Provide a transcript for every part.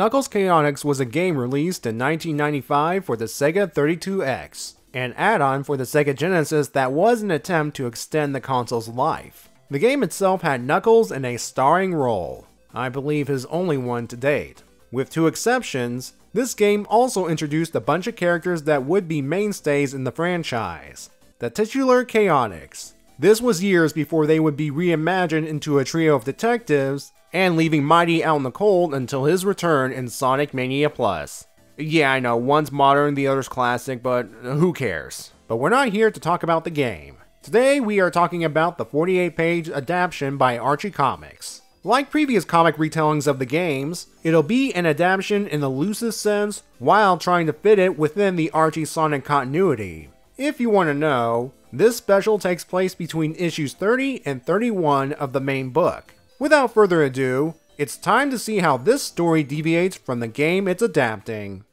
Knuckles Chaotix was a game released in 1995 for the Sega 32X, an add-on for the Sega Genesis that was an attempt to extend the console's life. The game itself had Knuckles in a starring role, I believe his only one to date. With two exceptions, this game also introduced a bunch of characters that would be mainstays in the franchise. The titular Chaotix. This was years before they would be reimagined into a trio of detectives, and leaving Mighty out in the cold until his return in Sonic Mania Plus. Yeah, I know, one's modern, the other's classic, but who cares? But we're not here to talk about the game. Today we are talking about the 48 page adaptation by Archie Comics. Like previous comic retellings of the games, it'll be an adaptation in the loosest sense while trying to fit it within the Archie Sonic continuity. If you want to know, this special takes place between issues 30 and 31 of the main book. Without further ado, it's time to see how this story deviates from the game it's adapting.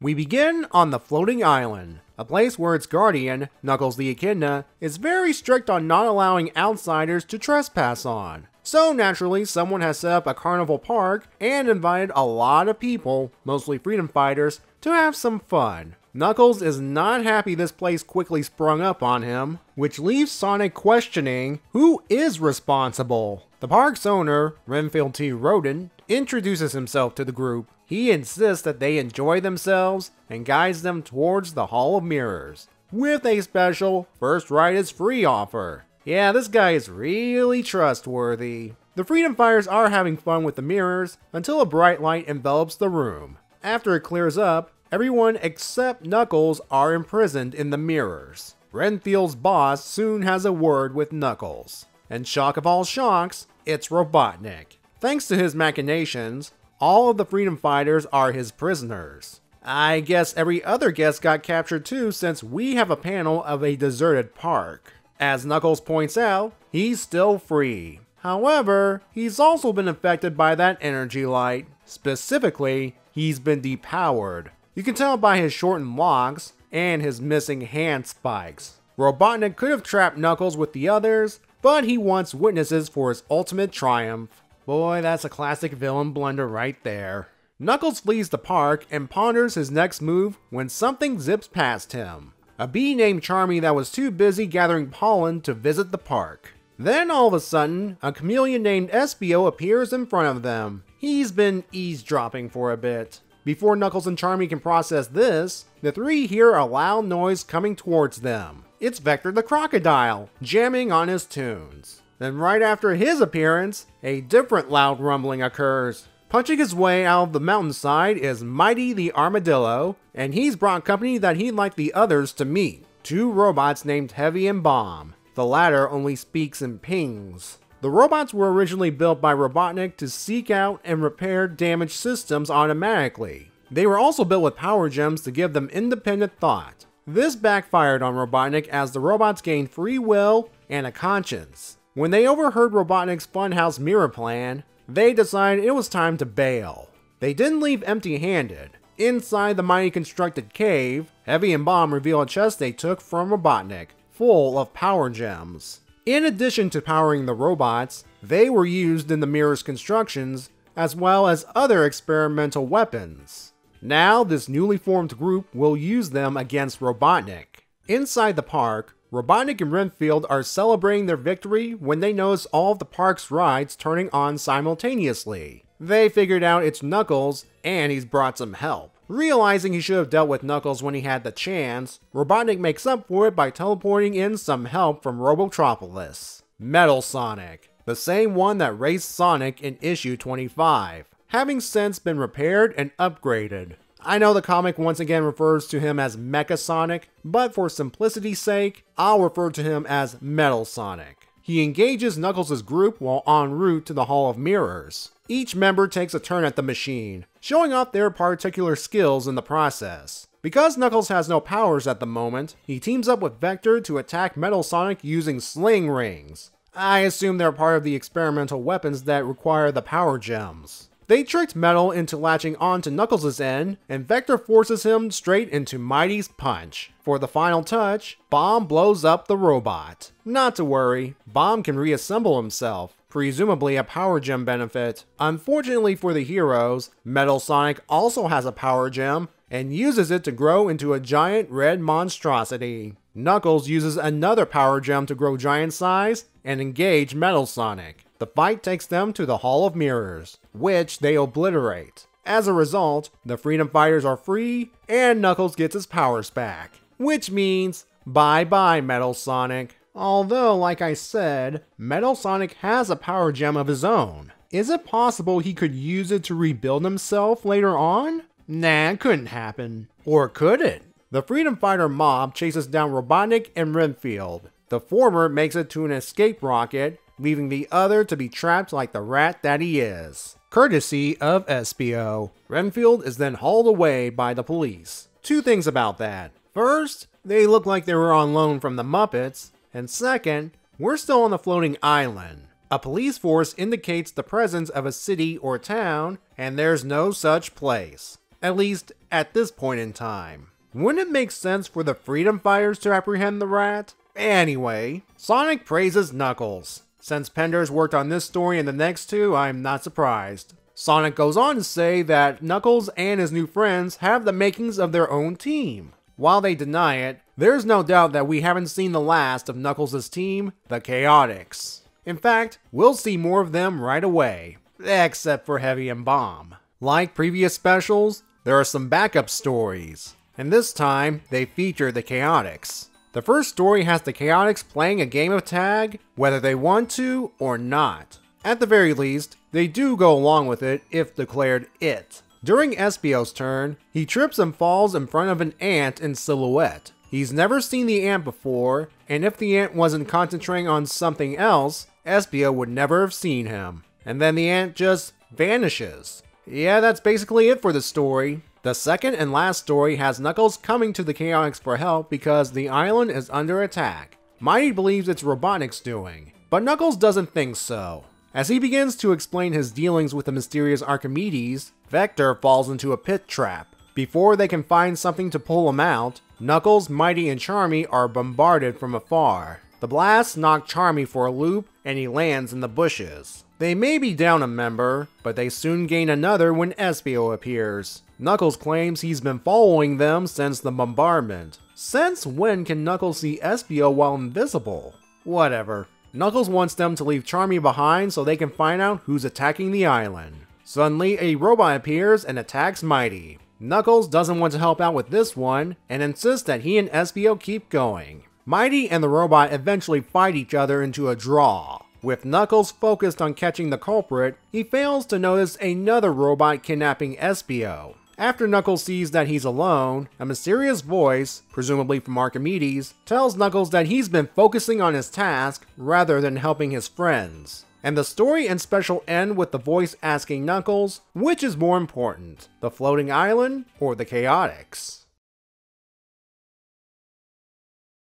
We begin on the floating island, a place where its guardian, Knuckles the Echidna, is very strict on not allowing outsiders to trespass on. So naturally, someone has set up a carnival park and invited a lot of people, mostly freedom fighters, to have some fun. Knuckles is not happy this place quickly sprung up on him, which leaves Sonic questioning who is responsible. The park's owner, Renfield T. Rodent, introduces himself to the group he insists that they enjoy themselves and guides them towards the Hall of Mirrors, with a special first ride is free offer. Yeah, this guy is really trustworthy. The Freedom Fighters are having fun with the mirrors until a bright light envelops the room. After it clears up, everyone except Knuckles are imprisoned in the mirrors. Renfield's boss soon has a word with Knuckles. And shock of all shocks, it's Robotnik. Thanks to his machinations, all of the freedom fighters are his prisoners. I guess every other guest got captured too since we have a panel of a deserted park. As Knuckles points out, he's still free. However, he's also been affected by that energy light. Specifically, he's been depowered. You can tell by his shortened locks and his missing hand spikes. Robotnik could have trapped Knuckles with the others, but he wants witnesses for his ultimate triumph. Boy, that's a classic villain blunder right there. Knuckles flees the park and ponders his next move when something zips past him. A bee named Charmy that was too busy gathering pollen to visit the park. Then all of a sudden, a chameleon named Espio appears in front of them. He's been eavesdropping for a bit. Before Knuckles and Charmy can process this, the three hear a loud noise coming towards them. It's Vector the Crocodile, jamming on his tunes. Then right after his appearance, a different loud rumbling occurs. Punching his way out of the mountainside is Mighty the Armadillo, and he's brought company that he'd like the others to meet. Two robots named Heavy and Bomb. The latter only speaks in pings. The robots were originally built by Robotnik to seek out and repair damaged systems automatically. They were also built with power gems to give them independent thought. This backfired on Robotnik as the robots gained free will and a conscience. When they overheard Robotnik's Funhouse mirror plan, they decided it was time to bail. They didn't leave empty handed. Inside the mighty constructed cave, Heavy and Bomb reveal a chest they took from Robotnik, full of power gems. In addition to powering the robots, they were used in the mirror's constructions, as well as other experimental weapons. Now, this newly formed group will use them against Robotnik. Inside the park, Robotnik and Renfield are celebrating their victory when they notice all of the park's rides turning on simultaneously. They figured out it's Knuckles, and he's brought some help. Realizing he should have dealt with Knuckles when he had the chance, Robotnik makes up for it by teleporting in some help from Robotropolis. Metal Sonic, the same one that raced Sonic in issue 25, having since been repaired and upgraded. I know the comic once again refers to him as Mecha Sonic, but for simplicity's sake, I'll refer to him as Metal Sonic. He engages Knuckles' group while en route to the Hall of Mirrors. Each member takes a turn at the machine, showing off their particular skills in the process. Because Knuckles has no powers at the moment, he teams up with Vector to attack Metal Sonic using sling rings. I assume they're part of the experimental weapons that require the power gems. They tricked Metal into latching onto Knuckles' end, and Vector forces him straight into Mighty's punch. For the final touch, Bomb blows up the robot. Not to worry, Bomb can reassemble himself, presumably a power gem benefit. Unfortunately for the heroes, Metal Sonic also has a power gem and uses it to grow into a giant red monstrosity. Knuckles uses another power gem to grow giant size and engage Metal Sonic. The fight takes them to the Hall of Mirrors, which they obliterate. As a result, the Freedom Fighters are free and Knuckles gets his powers back. Which means, bye bye Metal Sonic. Although, like I said, Metal Sonic has a power gem of his own. Is it possible he could use it to rebuild himself later on? Nah, couldn't happen. Or could it? The Freedom Fighter mob chases down Robotnik and Renfield. The former makes it to an escape rocket, leaving the other to be trapped like the rat that he is. Courtesy of Espio. Renfield is then hauled away by the police. Two things about that. First, they look like they were on loan from the Muppets, and second, we're still on the floating island. A police force indicates the presence of a city or town, and there's no such place. At least, at this point in time. Wouldn't it make sense for the Freedom Fighters to apprehend the rat? Anyway, Sonic praises Knuckles. Since Penders worked on this story and the next two, I'm not surprised. Sonic goes on to say that Knuckles and his new friends have the makings of their own team. While they deny it, there's no doubt that we haven't seen the last of Knuckles' team, the Chaotix. In fact, we'll see more of them right away, except for Heavy and Bomb. Like previous specials, there are some backup stories, and this time they feature the Chaotix. The first story has the Chaotix playing a game of tag, whether they want to or not. At the very least, they do go along with it if declared it. During Espio's turn, he trips and falls in front of an ant in silhouette. He's never seen the ant before, and if the ant wasn't concentrating on something else, Espio would never have seen him. And then the ant just vanishes. Yeah, that's basically it for the story. The second and last story has Knuckles coming to the Chaotix for help because the island is under attack. Mighty believes it's Robotnik's doing, but Knuckles doesn't think so. As he begins to explain his dealings with the mysterious Archimedes, Vector falls into a pit trap. Before they can find something to pull him out, Knuckles, Mighty, and Charmy are bombarded from afar. The blasts knock Charmy for a loop, and he lands in the bushes. They may be down a member, but they soon gain another when Espio appears. Knuckles claims he's been following them since the bombardment. Since when can Knuckles see Espio while invisible? Whatever. Knuckles wants them to leave Charmy behind so they can find out who's attacking the island. Suddenly, a robot appears and attacks Mighty. Knuckles doesn't want to help out with this one and insists that he and Espio keep going. Mighty and the robot eventually fight each other into a draw. With Knuckles focused on catching the culprit, he fails to notice another robot kidnapping Espio. After Knuckles sees that he's alone, a mysterious voice, presumably from Archimedes, tells Knuckles that he's been focusing on his task rather than helping his friends. And the story and special end with the voice asking Knuckles, which is more important, the floating island or the Chaotix?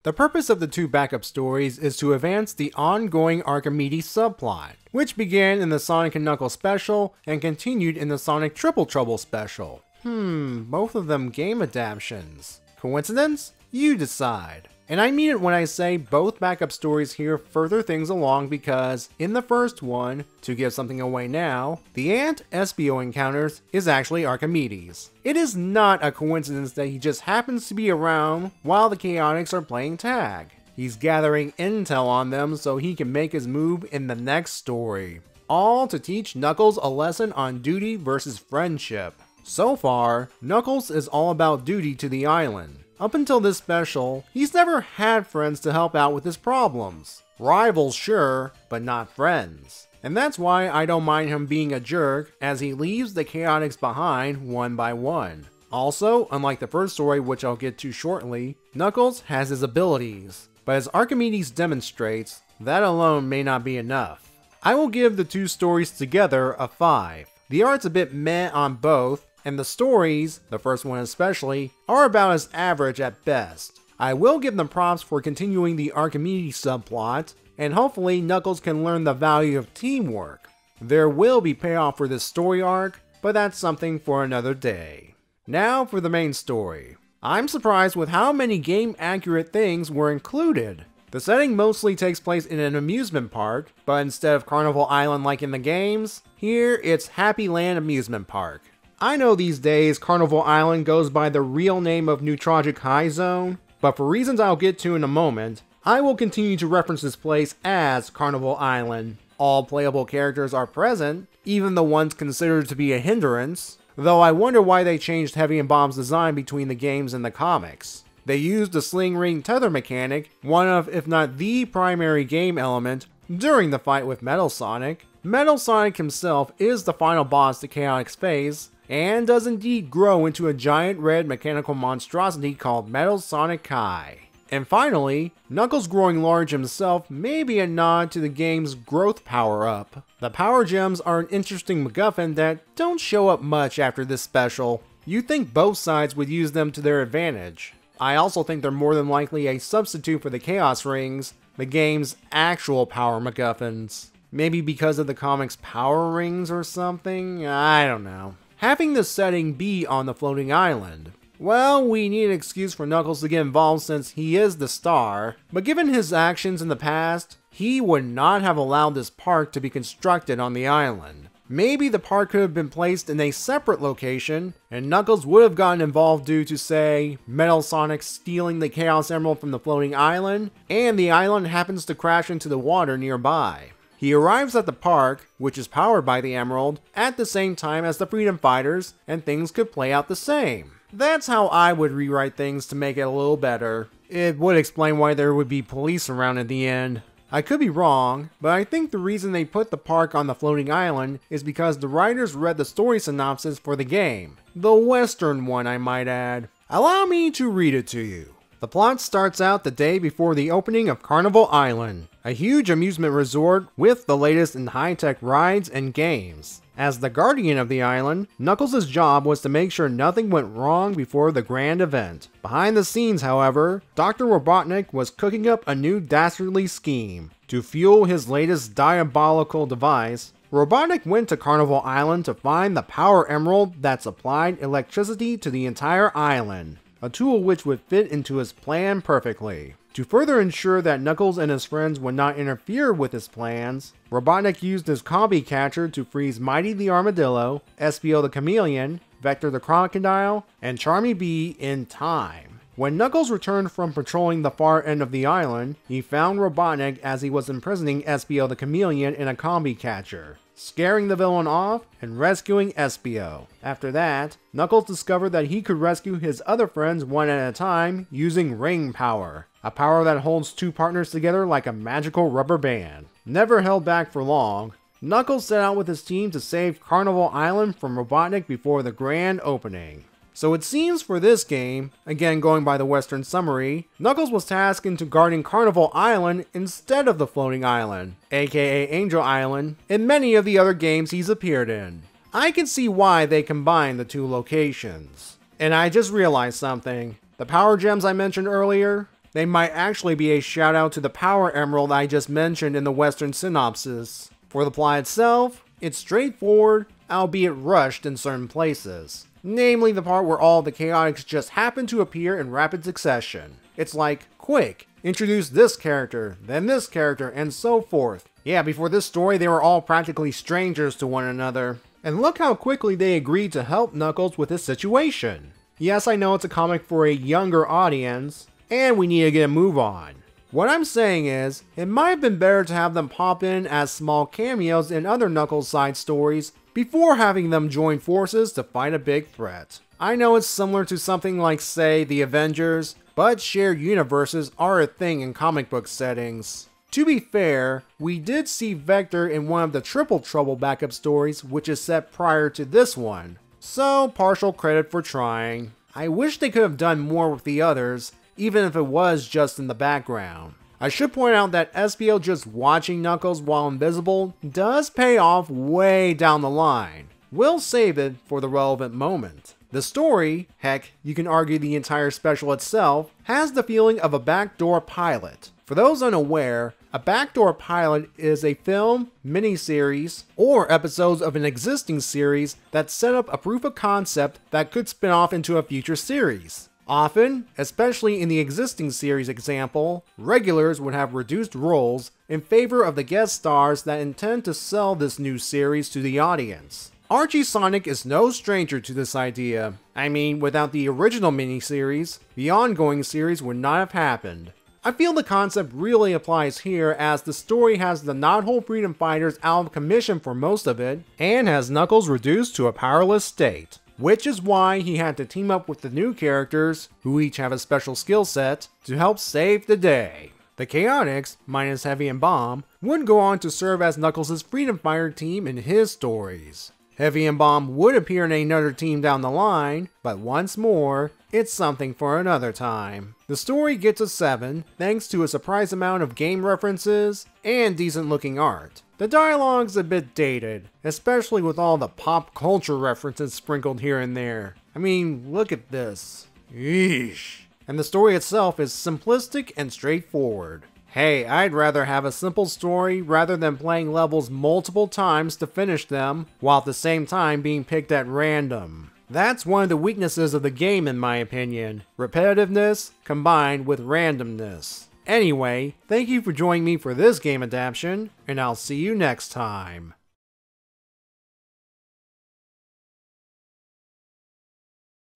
The purpose of the two backup stories is to advance the ongoing Archimedes subplot, which began in the Sonic and Knuckles special and continued in the Sonic Triple Trouble special. Hmm, both of them game adaptations. Coincidence? You decide. And I mean it when I say both backup stories here further things along because, in the first one, to give something away now, the ant Espio encounters is actually Archimedes. It is not a coincidence that he just happens to be around while the Chaotix are playing tag. He's gathering intel on them so he can make his move in the next story. All to teach Knuckles a lesson on duty versus friendship. So far, Knuckles is all about duty to the island. Up until this special, he's never had friends to help out with his problems. Rivals, sure, but not friends. And that's why I don't mind him being a jerk as he leaves the Chaotix behind one by one. Also, unlike the first story which I'll get to shortly, Knuckles has his abilities, but as Archimedes demonstrates, that alone may not be enough. I will give the two stories together a 5. The art's a bit meh on both, and the stories, the first one especially, are about as average at best. I will give them props for continuing the Archimedes subplot, and hopefully Knuckles can learn the value of teamwork. There will be payoff for this story arc, but that's something for another day. Now for the main story. I'm surprised with how many game accurate things were included. The setting mostly takes place in an amusement park, but instead of Carnival Island like in the games, here it's Happy Land Amusement Park. I know these days Carnival Island goes by the real name of Newtrogic High Zone, but for reasons I'll get to in a moment, I will continue to reference this place as Carnival Island. All playable characters are present, even the ones considered to be a hindrance, though I wonder why they changed Heavy and Bomb's design between the games and the comics. They used the sling ring tether mechanic, one of, if not the primary game element, during the fight with Metal Sonic. Metal Sonic himself is the final boss to Chaotix phase, and does indeed grow into a giant red mechanical monstrosity called Metal Sonic Kai. And finally, Knuckles growing large himself may be a nod to the game's growth power-up. The power gems are an interesting MacGuffin that don't show up much after this special. You'd think both sides would use them to their advantage. I also think they're more than likely a substitute for the Chaos Rings, the game's actual power MacGuffins. Maybe because of the comic's power rings or something? I don't know. Having the setting be on the floating island. Well, we need an excuse for Knuckles to get involved since he is the star, but given his actions in the past, he would not have allowed this park to be constructed on the island. Maybe the park could have been placed in a separate location, and Knuckles would have gotten involved due to, say, Metal Sonic stealing the Chaos Emerald from the floating island, and the island happens to crash into the water nearby. He arrives at the park, which is powered by the Emerald, at the same time as the Freedom Fighters, and things could play out the same. That's how I would rewrite things to make it a little better. It would explain why there would be police around at the end. I could be wrong, but I think the reason they put the park on the floating island is because the writers read the story synopsis for the game. The western one, I might add. Allow me to read it to you. The plot starts out the day before the opening of Carnival Island, a huge amusement resort with the latest in high-tech rides and games. As the guardian of the island, Knuckles' job was to make sure nothing went wrong before the grand event. Behind the scenes, however, Dr. Robotnik was cooking up a new dastardly scheme. To fuel his latest diabolical device, Robotnik went to Carnival Island to find the power emerald that supplied electricity to the entire island, a tool which would fit into his plan perfectly. To further ensure that Knuckles and his friends would not interfere with his plans, Robotnik used his Combi Catcher to freeze Mighty the Armadillo, Espio the Chameleon, Vector the Crocodile, and Charmy Bee in time. When Knuckles returned from patrolling the far end of the island, he found Robotnik as he was imprisoning Espio the Chameleon in a Combi Catcher scaring the villain off, and rescuing Espio. After that, Knuckles discovered that he could rescue his other friends one at a time using Ring Power, a power that holds two partners together like a magical rubber band. Never held back for long, Knuckles set out with his team to save Carnival Island from Robotnik before the grand opening. So it seems for this game, again going by the Western summary, Knuckles was tasked into guarding Carnival Island instead of the floating island, aka Angel Island, in many of the other games he's appeared in. I can see why they combined the two locations. And I just realized something. The power gems I mentioned earlier, they might actually be a shout out to the power emerald I just mentioned in the Western synopsis. For the plot itself, it's straightforward, albeit rushed in certain places namely the part where all the Chaotix just happen to appear in rapid succession. It's like, quick, introduce this character, then this character, and so forth. Yeah, before this story, they were all practically strangers to one another. And look how quickly they agreed to help Knuckles with his situation. Yes, I know it's a comic for a younger audience, and we need to get a move on. What I'm saying is, it might have been better to have them pop in as small cameos in other Knuckles side stories before having them join forces to fight a big threat. I know it's similar to something like, say, the Avengers, but shared universes are a thing in comic book settings. To be fair, we did see Vector in one of the Triple Trouble backup stories, which is set prior to this one, so partial credit for trying. I wish they could have done more with the others, even if it was just in the background. I should point out that Espio just watching Knuckles while invisible does pay off way down the line. We'll save it for the relevant moment. The story, heck, you can argue the entire special itself, has the feeling of a backdoor pilot. For those unaware, a backdoor pilot is a film, miniseries, or episodes of an existing series that set up a proof of concept that could spin off into a future series. Often, especially in the existing series example, regulars would have reduced roles in favor of the guest stars that intend to sell this new series to the audience. Archie Sonic is no stranger to this idea. I mean, without the original miniseries, the ongoing series would not have happened. I feel the concept really applies here as the story has the Knothole Freedom Fighters out of commission for most of it, and has Knuckles reduced to a powerless state which is why he had to team up with the new characters, who each have a special skill set, to help save the day. The Chaotix, minus Heavy and Bomb, would go on to serve as Knuckles' Freedom Fighter team in his stories. Heavy and Bomb would appear in another team down the line, but once more, it's something for another time. The story gets a 7 thanks to a surprise amount of game references and decent looking art. The dialogue's a bit dated, especially with all the pop culture references sprinkled here and there. I mean, look at this. Eesh. And the story itself is simplistic and straightforward. Hey, I'd rather have a simple story rather than playing levels multiple times to finish them, while at the same time being picked at random. That's one of the weaknesses of the game in my opinion. Repetitiveness combined with randomness. Anyway, thank you for joining me for this game adaptation, and I'll see you next time.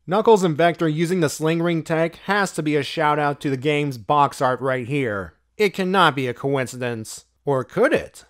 Knuckles and Vector using the sling ring tech has to be a shout out to the game's box art right here. It cannot be a coincidence. Or could it?